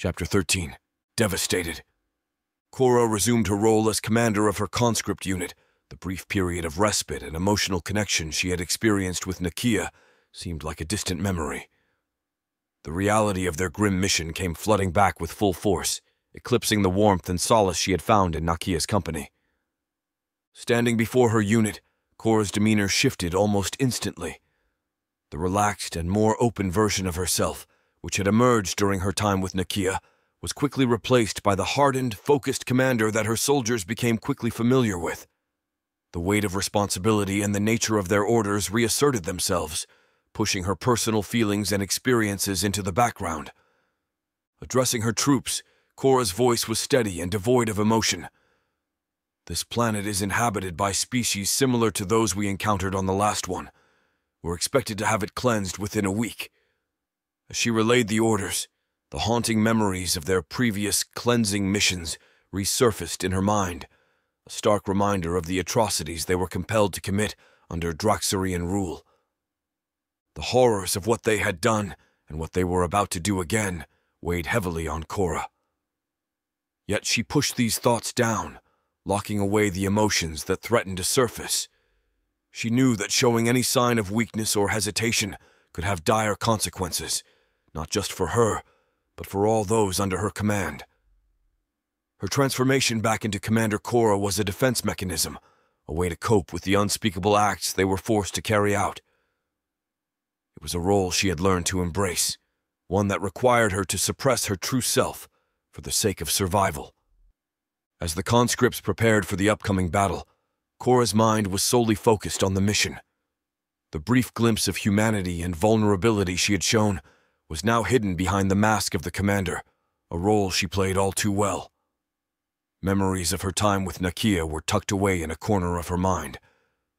Chapter 13 Devastated. Cora resumed her role as commander of her conscript unit. The brief period of respite and emotional connection she had experienced with Nakia seemed like a distant memory. The reality of their grim mission came flooding back with full force, eclipsing the warmth and solace she had found in Nakia's company. Standing before her unit, Cora's demeanor shifted almost instantly. The relaxed and more open version of herself which had emerged during her time with Nakia, was quickly replaced by the hardened, focused commander that her soldiers became quickly familiar with. The weight of responsibility and the nature of their orders reasserted themselves, pushing her personal feelings and experiences into the background. Addressing her troops, Cora's voice was steady and devoid of emotion. This planet is inhabited by species similar to those we encountered on the last one. We're expected to have it cleansed within a week. As she relayed the orders, the haunting memories of their previous cleansing missions resurfaced in her mind, a stark reminder of the atrocities they were compelled to commit under Draxurian rule. The horrors of what they had done and what they were about to do again weighed heavily on Cora. Yet she pushed these thoughts down, locking away the emotions that threatened to surface. She knew that showing any sign of weakness or hesitation could have dire consequences, not just for her, but for all those under her command. Her transformation back into Commander Cora was a defense mechanism, a way to cope with the unspeakable acts they were forced to carry out. It was a role she had learned to embrace, one that required her to suppress her true self for the sake of survival. As the conscripts prepared for the upcoming battle, Cora's mind was solely focused on the mission. The brief glimpse of humanity and vulnerability she had shown was now hidden behind the mask of the commander, a role she played all too well. Memories of her time with Nakia were tucked away in a corner of her mind,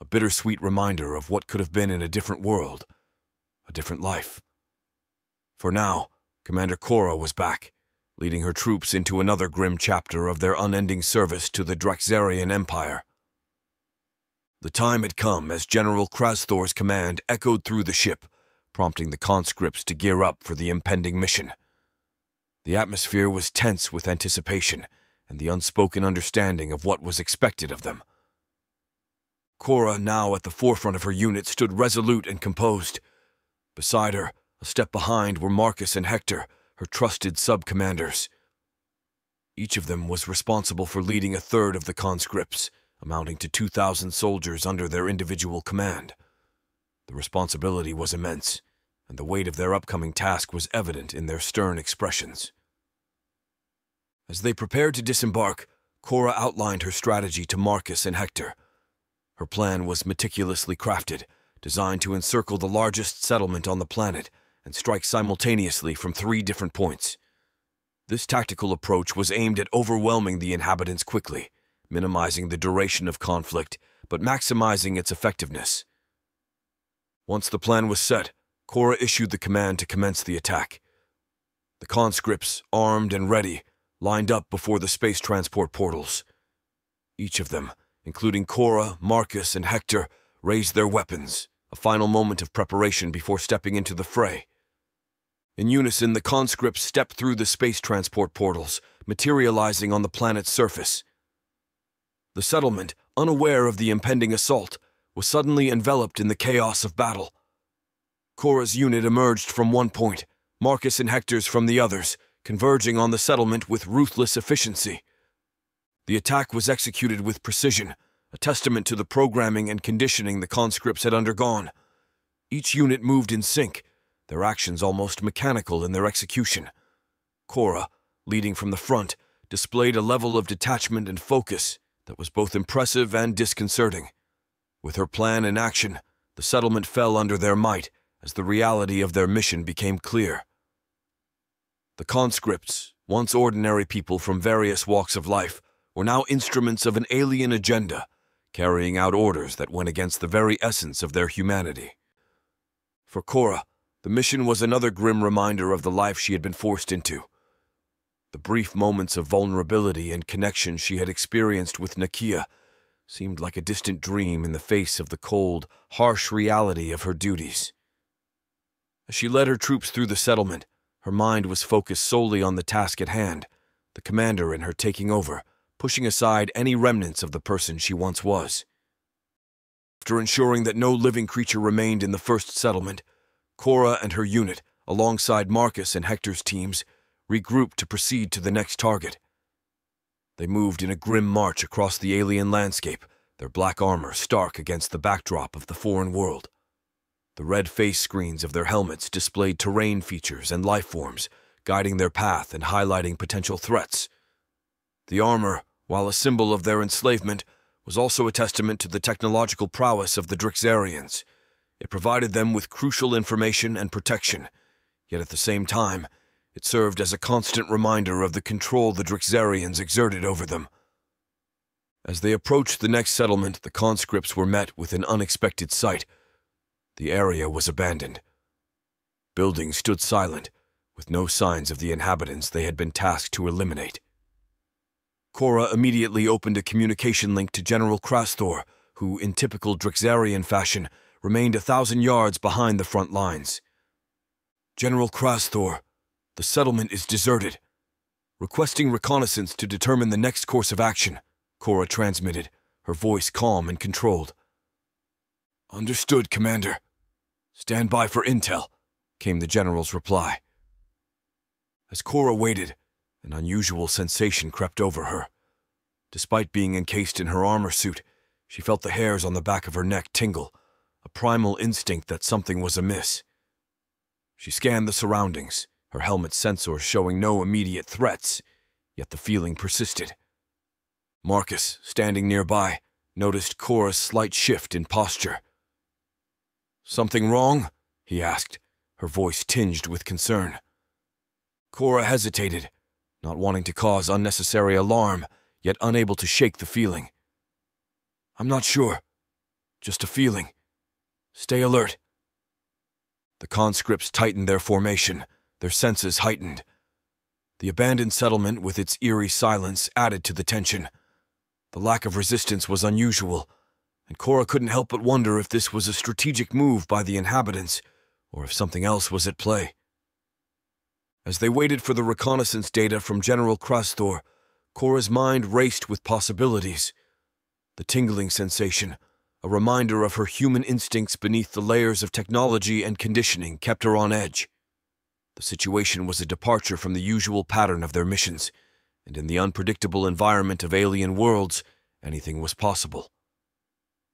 a bittersweet reminder of what could have been in a different world, a different life. For now, Commander Cora was back, leading her troops into another grim chapter of their unending service to the Draxarian Empire. The time had come as General Krasthor's command echoed through the ship, prompting the conscripts to gear up for the impending mission. The atmosphere was tense with anticipation and the unspoken understanding of what was expected of them. Cora, now at the forefront of her unit, stood resolute and composed. Beside her, a step behind, were Marcus and Hector, her trusted sub-commanders. Each of them was responsible for leading a third of the conscripts, amounting to 2,000 soldiers under their individual command. The responsibility was immense, and the weight of their upcoming task was evident in their stern expressions. As they prepared to disembark, Cora outlined her strategy to Marcus and Hector. Her plan was meticulously crafted, designed to encircle the largest settlement on the planet and strike simultaneously from three different points. This tactical approach was aimed at overwhelming the inhabitants quickly, minimizing the duration of conflict, but maximizing its effectiveness. Once the plan was set, Cora issued the command to commence the attack. The conscripts, armed and ready, lined up before the space transport portals. Each of them, including Cora, Marcus, and Hector, raised their weapons, a final moment of preparation before stepping into the fray. In unison, the conscripts stepped through the space transport portals, materializing on the planet's surface. The settlement, unaware of the impending assault, was suddenly enveloped in the chaos of battle. Cora's unit emerged from one point, Marcus and Hector's from the others, converging on the settlement with ruthless efficiency. The attack was executed with precision, a testament to the programming and conditioning the conscripts had undergone. Each unit moved in sync, their actions almost mechanical in their execution. Cora, leading from the front, displayed a level of detachment and focus that was both impressive and disconcerting. With her plan in action, the settlement fell under their might as the reality of their mission became clear. The conscripts, once ordinary people from various walks of life, were now instruments of an alien agenda, carrying out orders that went against the very essence of their humanity. For Cora, the mission was another grim reminder of the life she had been forced into. The brief moments of vulnerability and connection she had experienced with Nakia seemed like a distant dream in the face of the cold, harsh reality of her duties. As she led her troops through the settlement, Her mind was focused solely on the task at hand, the commander and her taking over, pushing aside any remnants of the person she once was. After ensuring that no living creature remained in the first settlement, Cora and her unit, alongside Marcus and Hector's teams, regrouped to proceed to the next target. They moved in a grim march across the alien landscape, their black armor stark against the backdrop of the foreign world. The red face screens of their helmets displayed terrain features and life forms, guiding their path and highlighting potential threats. The armor, while a symbol of their enslavement, was also a testament to the technological prowess of the Drixarians. It provided them with crucial information and protection, yet at the same time, it served as a constant reminder of the control the Drixarians exerted over them. As they approached the next settlement, the conscripts were met with an unexpected sight. The area was abandoned. Buildings stood silent, with no signs of the inhabitants they had been tasked to eliminate. Cora immediately opened a communication link to General Krasthor, who, in typical Drixarian fashion, remained a thousand yards behind the front lines. General Krasthor, the settlement is deserted. Requesting reconnaissance to determine the next course of action, Cora transmitted, her voice calm and controlled. Understood, Commander. Stand by for intel, came the General's reply. As Cora waited, an unusual sensation crept over her. Despite being encased in her armor suit, she felt the hairs on the back of her neck tingle, a primal instinct that something was amiss. She scanned the surroundings, her helmet sensors showing no immediate threats, yet the feeling persisted. Marcus, standing nearby, noticed Cora's slight shift in posture. Something wrong? he asked, her voice tinged with concern. Cora hesitated, not wanting to cause unnecessary alarm, yet unable to shake the feeling. I'm not sure. Just a feeling. Stay alert. The conscripts tightened their formation, their senses heightened. The abandoned settlement, with its eerie silence, added to the tension. The lack of resistance was unusual, and Cora couldn't help but wonder if this was a strategic move by the inhabitants, or if something else was at play. As they waited for the reconnaissance data from General Krasthor, Cora's mind raced with possibilities. The tingling sensation, a reminder of her human instincts beneath the layers of technology and conditioning, kept her on edge. The situation was a departure from the usual pattern of their missions, and in the unpredictable environment of alien worlds, anything was possible.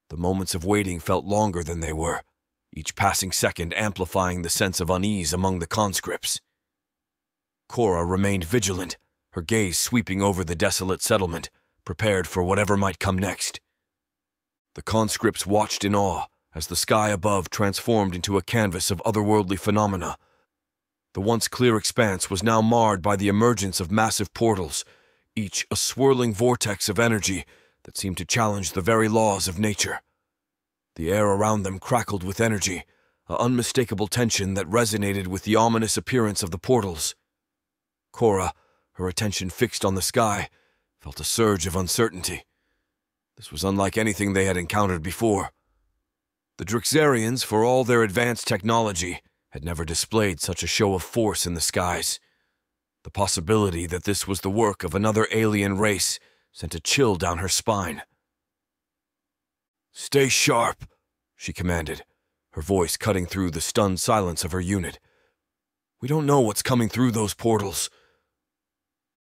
The moments of waiting felt longer than they were, each passing second amplifying the sense of unease among the conscripts. Cora remained vigilant, her gaze sweeping over the desolate settlement, prepared for whatever might come next. The conscripts watched in awe as the sky above transformed into a canvas of otherworldly phenomena the once clear expanse was now marred by the emergence of massive portals, each a swirling vortex of energy that seemed to challenge the very laws of nature. The air around them crackled with energy, an unmistakable tension that resonated with the ominous appearance of the portals. Cora, her attention fixed on the sky, felt a surge of uncertainty. This was unlike anything they had encountered before. The Drixarians, for all their advanced technology, had never displayed such a show of force in the skies. The possibility that this was the work of another alien race sent a chill down her spine. Stay sharp, she commanded, her voice cutting through the stunned silence of her unit. We don't know what's coming through those portals.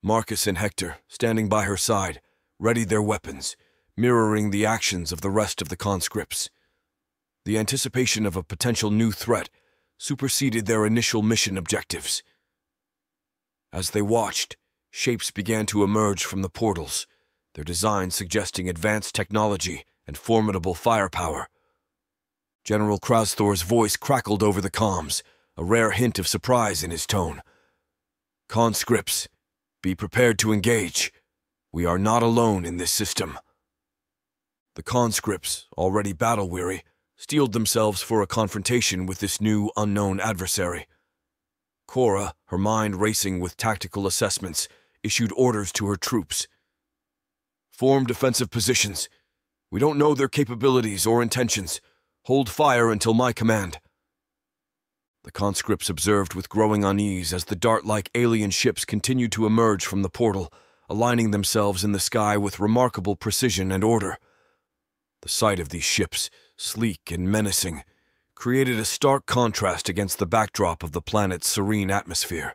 Marcus and Hector, standing by her side, readied their weapons, mirroring the actions of the rest of the conscripts. The anticipation of a potential new threat superseded their initial mission objectives. As they watched, shapes began to emerge from the portals, their design suggesting advanced technology and formidable firepower. General Krasthor's voice crackled over the comms, a rare hint of surprise in his tone. Conscripts, be prepared to engage. We are not alone in this system. The conscripts, already battle-weary, steeled themselves for a confrontation with this new, unknown adversary. Cora, her mind racing with tactical assessments, issued orders to her troops. Form defensive positions. We don't know their capabilities or intentions. Hold fire until my command. The conscripts observed with growing unease as the dart like alien ships continued to emerge from the portal, aligning themselves in the sky with remarkable precision and order. The sight of these ships, sleek and menacing, created a stark contrast against the backdrop of the planet's serene atmosphere.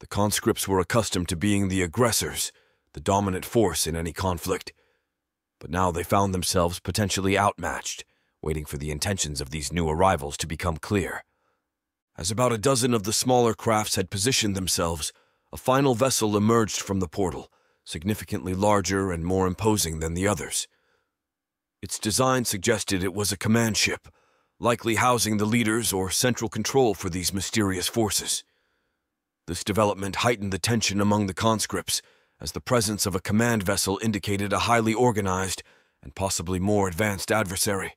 The conscripts were accustomed to being the aggressors, the dominant force in any conflict, but now they found themselves potentially outmatched waiting for the intentions of these new arrivals to become clear. As about a dozen of the smaller crafts had positioned themselves, a final vessel emerged from the portal, significantly larger and more imposing than the others. Its design suggested it was a command ship, likely housing the leaders or central control for these mysterious forces. This development heightened the tension among the conscripts, as the presence of a command vessel indicated a highly organized and possibly more advanced adversary.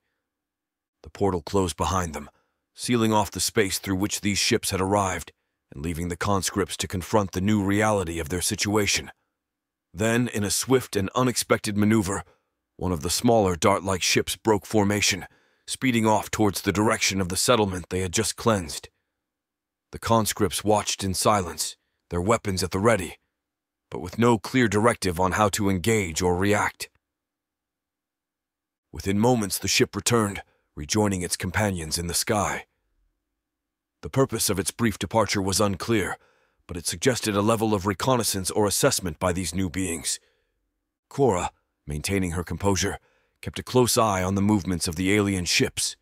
The portal closed behind them, sealing off the space through which these ships had arrived and leaving the conscripts to confront the new reality of their situation. Then, in a swift and unexpected maneuver, one of the smaller dart-like ships broke formation, speeding off towards the direction of the settlement they had just cleansed. The conscripts watched in silence, their weapons at the ready, but with no clear directive on how to engage or react. Within moments, the ship returned, rejoining its companions in the sky. The purpose of its brief departure was unclear, but it suggested a level of reconnaissance or assessment by these new beings. Cora, maintaining her composure, kept a close eye on the movements of the alien ships.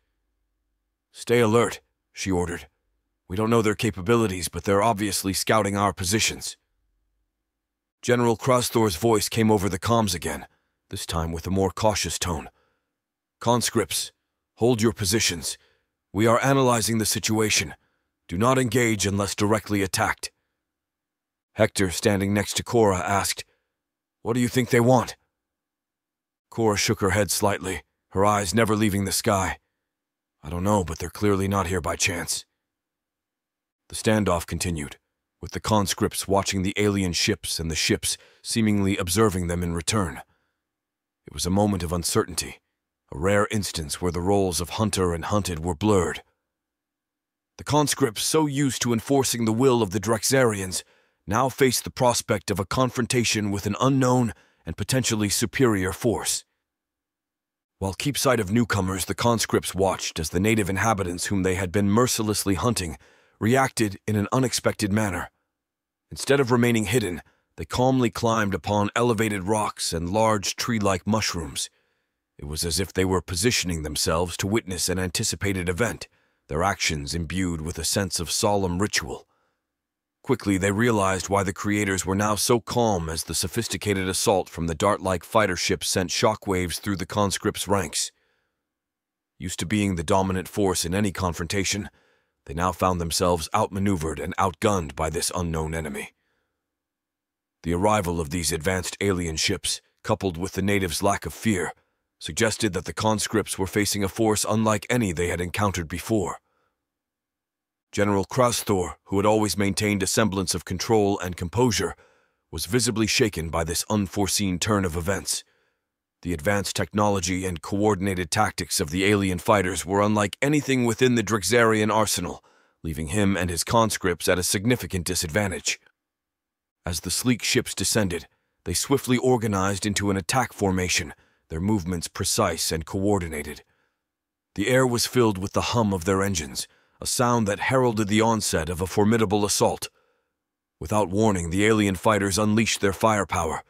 Stay alert, she ordered. We don't know their capabilities, but they're obviously scouting our positions. General Krasthor's voice came over the comms again, this time with a more cautious tone. Conscripts, Hold your positions. We are analyzing the situation. Do not engage unless directly attacked. Hector, standing next to Cora, asked, What do you think they want? Cora shook her head slightly, her eyes never leaving the sky. I don't know, but they're clearly not here by chance. The standoff continued, with the conscripts watching the alien ships and the ships seemingly observing them in return. It was a moment of uncertainty, a rare instance where the roles of hunter and hunted were blurred. The conscripts, so used to enforcing the will of the Drexarians, now faced the prospect of a confrontation with an unknown and potentially superior force. While keep sight of newcomers, the conscripts watched as the native inhabitants whom they had been mercilessly hunting reacted in an unexpected manner. Instead of remaining hidden, they calmly climbed upon elevated rocks and large tree-like mushrooms. It was as if they were positioning themselves to witness an anticipated event, their actions imbued with a sense of solemn ritual. Quickly, they realized why the creators were now so calm as the sophisticated assault from the dart-like fighter ships sent shockwaves through the conscripts' ranks. Used to being the dominant force in any confrontation, they now found themselves outmaneuvered and outgunned by this unknown enemy. The arrival of these advanced alien ships, coupled with the natives' lack of fear, suggested that the conscripts were facing a force unlike any they had encountered before. General Krasthor, who had always maintained a semblance of control and composure, was visibly shaken by this unforeseen turn of events. The advanced technology and coordinated tactics of the alien fighters were unlike anything within the Drexarian arsenal, leaving him and his conscripts at a significant disadvantage. As the sleek ships descended, they swiftly organized into an attack formation, their movements precise and coordinated. The air was filled with the hum of their engines, a sound that heralded the onset of a formidable assault. Without warning, the alien fighters unleashed their firepower.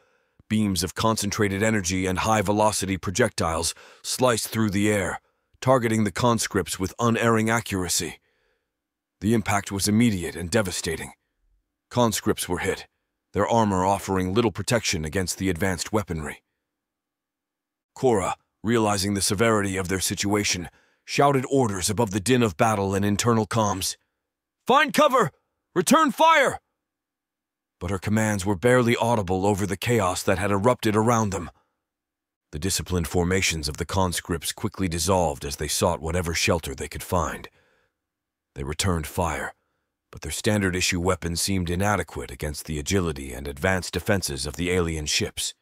Beams of concentrated energy and high-velocity projectiles sliced through the air, targeting the conscripts with unerring accuracy. The impact was immediate and devastating. Conscripts were hit, their armor offering little protection against the advanced weaponry. Cora, realizing the severity of their situation, shouted orders above the din of battle and internal comms. Find cover! Return fire! But her commands were barely audible over the chaos that had erupted around them. The disciplined formations of the conscripts quickly dissolved as they sought whatever shelter they could find. They returned fire, but their standard issue weapons seemed inadequate against the agility and advanced defenses of the alien ships.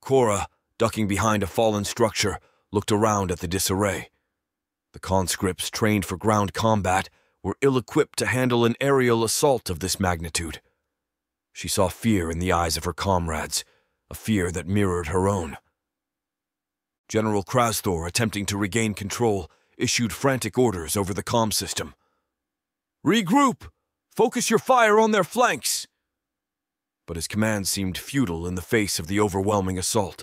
Cora, ducking behind a fallen structure, looked around at the disarray. The conscripts trained for ground combat were ill equipped to handle an aerial assault of this magnitude. She saw fear in the eyes of her comrades, a fear that mirrored her own. General Krasthor, attempting to regain control, issued frantic orders over the comm system. Regroup! Focus your fire on their flanks! But his command seemed futile in the face of the overwhelming assault.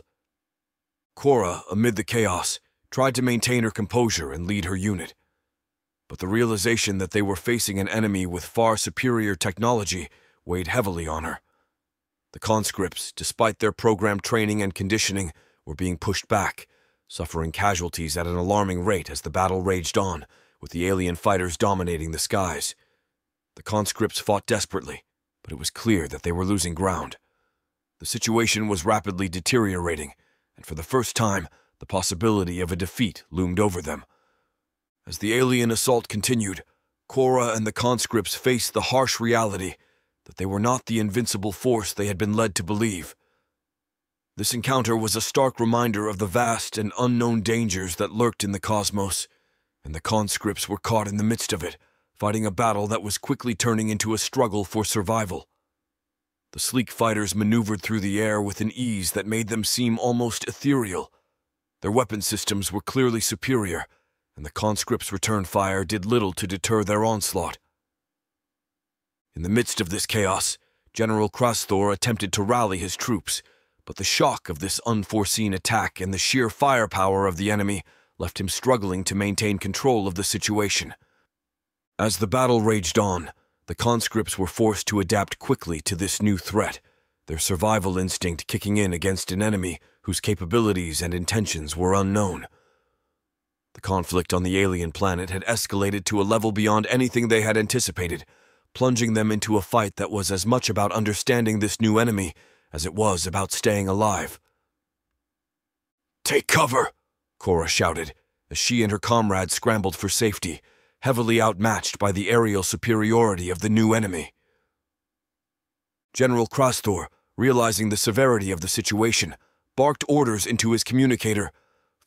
Cora, amid the chaos, tried to maintain her composure and lead her unit. But the realization that they were facing an enemy with far superior technology weighed heavily on her. The conscripts, despite their programmed training and conditioning, were being pushed back, suffering casualties at an alarming rate as the battle raged on, with the alien fighters dominating the skies. The conscripts fought desperately, but it was clear that they were losing ground. The situation was rapidly deteriorating, and for the first time, the possibility of a defeat loomed over them. As the alien assault continued, Cora and the conscripts faced the harsh reality that they were not the invincible force they had been led to believe. This encounter was a stark reminder of the vast and unknown dangers that lurked in the cosmos, and the conscripts were caught in the midst of it, fighting a battle that was quickly turning into a struggle for survival. The sleek fighters maneuvered through the air with an ease that made them seem almost ethereal. Their weapon systems were clearly superior, and the conscripts' return fire did little to deter their onslaught. In the midst of this chaos, General Krasthor attempted to rally his troops, but the shock of this unforeseen attack and the sheer firepower of the enemy left him struggling to maintain control of the situation. As the battle raged on, the conscripts were forced to adapt quickly to this new threat, their survival instinct kicking in against an enemy whose capabilities and intentions were unknown. The conflict on the alien planet had escalated to a level beyond anything they had anticipated, plunging them into a fight that was as much about understanding this new enemy as it was about staying alive. Take cover, Cora shouted as she and her comrades scrambled for safety, heavily outmatched by the aerial superiority of the new enemy. General Krasthor, realizing the severity of the situation, barked orders into his communicator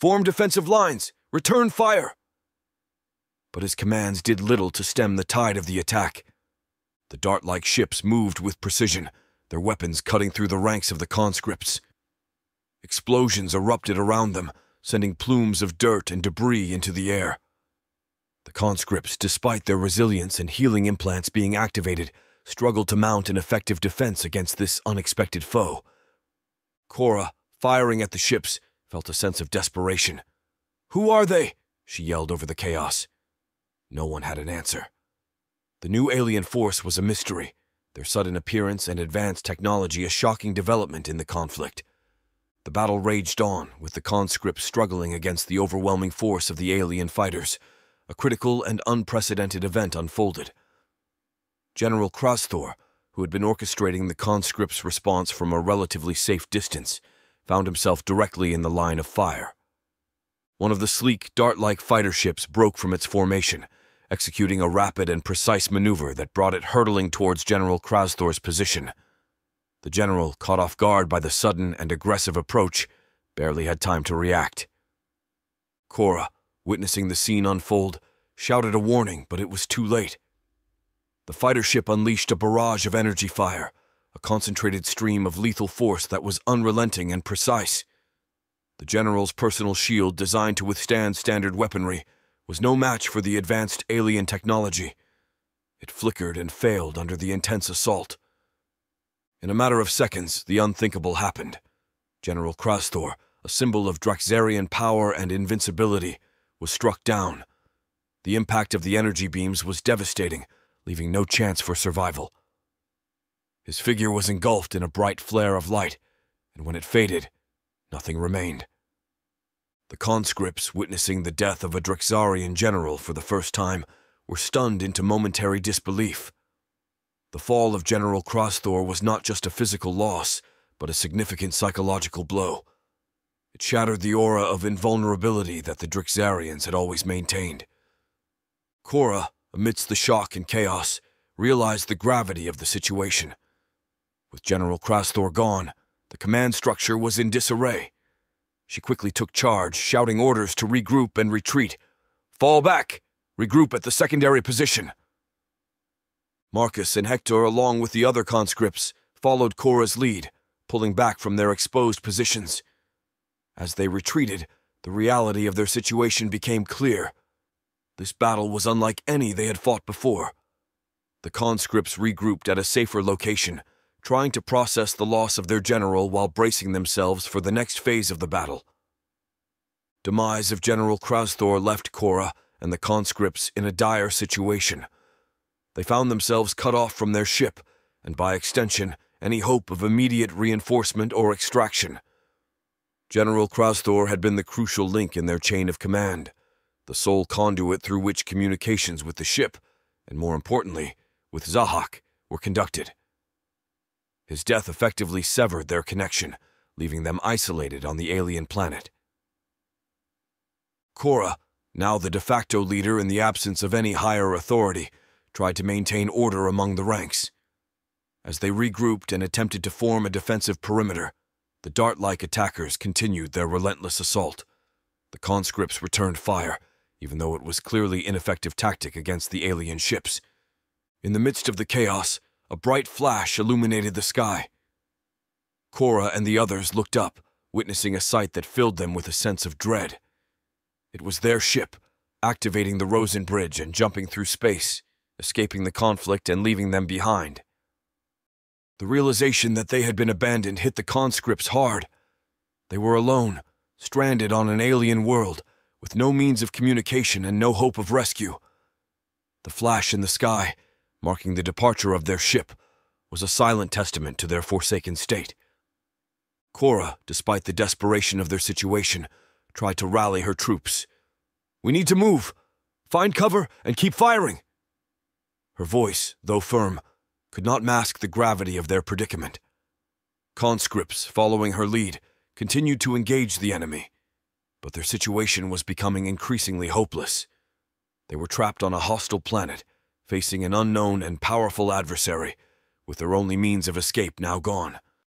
Form defensive lines! Return fire! But his commands did little to stem the tide of the attack. The dart like ships moved with precision, their weapons cutting through the ranks of the conscripts. Explosions erupted around them, sending plumes of dirt and debris into the air. The conscripts, despite their resilience and healing implants being activated, struggled to mount an effective defense against this unexpected foe. Cora, firing at the ships, felt a sense of desperation. Who are they? she yelled over the chaos. No one had an answer. The new alien force was a mystery, their sudden appearance and advanced technology a shocking development in the conflict. The battle raged on, with the conscripts struggling against the overwhelming force of the alien fighters. A critical and unprecedented event unfolded. General Krasthor, who had been orchestrating the conscripts' response from a relatively safe distance, found himself directly in the line of fire. One of the sleek, dart-like fighter ships broke from its formation, executing a rapid and precise maneuver that brought it hurtling towards General Krasthor's position. The general, caught off guard by the sudden and aggressive approach, barely had time to react. Cora, witnessing the scene unfold, shouted a warning, but it was too late. The fighter ship unleashed a barrage of energy fire, a concentrated stream of lethal force that was unrelenting and precise. The general's personal shield, designed to withstand standard weaponry, was no match for the advanced alien technology. It flickered and failed under the intense assault. In a matter of seconds, the unthinkable happened. General Krasthor, a symbol of Draxarian power and invincibility, was struck down. The impact of the energy beams was devastating, leaving no chance for survival. His figure was engulfed in a bright flare of light, and when it faded, nothing remained. The conscripts, witnessing the death of a Draxarian general for the first time, were stunned into momentary disbelief. The fall of General Krasthor was not just a physical loss, but a significant psychological blow. It shattered the aura of invulnerability that the Draxarians had always maintained. Cora, amidst the shock and chaos, realized the gravity of the situation. With General Krasthor gone, the command structure was in disarray. She quickly took charge, shouting orders to regroup and retreat, Fall back! Regroup at the secondary position. Marcus and Hector, along with the other conscripts, followed Cora's lead, pulling back from their exposed positions. As they retreated, the reality of their situation became clear. This battle was unlike any they had fought before. The conscripts regrouped at a safer location, trying to process the loss of their general while bracing themselves for the next phase of the battle. Demise of General Krasthor left Cora and the conscripts in a dire situation. They found themselves cut off from their ship, and by extension, any hope of immediate reinforcement or extraction. General Krasthor had been the crucial link in their chain of command, the sole conduit through which communications with the ship, and more importantly, with Zahhak, were conducted. His death effectively severed their connection, leaving them isolated on the alien planet. Cora, now the de facto leader in the absence of any higher authority, tried to maintain order among the ranks. As they regrouped and attempted to form a defensive perimeter, the dart-like attackers continued their relentless assault. The conscripts returned fire, even though it was clearly ineffective tactic against the alien ships. In the midst of the chaos, a bright flash illuminated the sky. Cora and the others looked up, witnessing a sight that filled them with a sense of dread. It was their ship, activating the Rosen Bridge and jumping through space, escaping the conflict and leaving them behind. The realization that they had been abandoned hit the conscripts hard. They were alone, stranded on an alien world, with no means of communication and no hope of rescue. The flash in the sky, marking the departure of their ship, was a silent testament to their forsaken state. Cora, despite the desperation of their situation, tried to rally her troops. We need to move. Find cover and keep firing. Her voice, though firm, could not mask the gravity of their predicament. Conscripts, following her lead, continued to engage the enemy, but their situation was becoming increasingly hopeless. They were trapped on a hostile planet, facing an unknown and powerful adversary, with their only means of escape now gone.